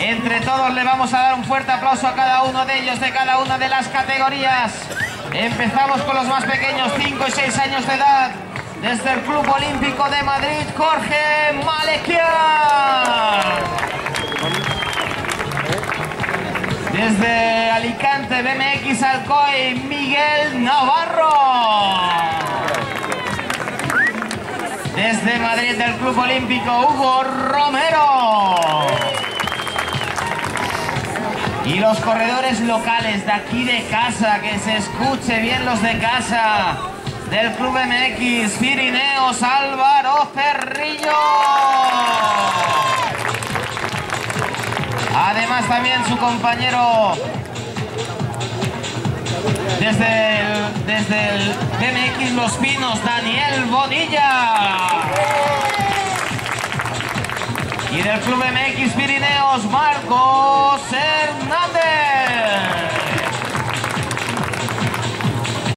Entre todos le vamos a dar un fuerte aplauso a cada uno de ellos, de cada una de las categorías. Empezamos con los más pequeños, 5 y 6 años de edad. Desde el Club Olímpico de Madrid, Jorge Malequian. Desde Alicante, BMX Alcoy, Miguel Navarro. Desde Madrid, del Club Olímpico, Hugo Romero. Y los corredores locales de aquí de casa, que se escuche bien los de casa, del Club MX Pirineos, Álvaro Cerrillo. Además también su compañero desde el, desde el BMX Los Pinos, Daniel Bonilla. Y del Club MX Pirineos, Marcos Hernández.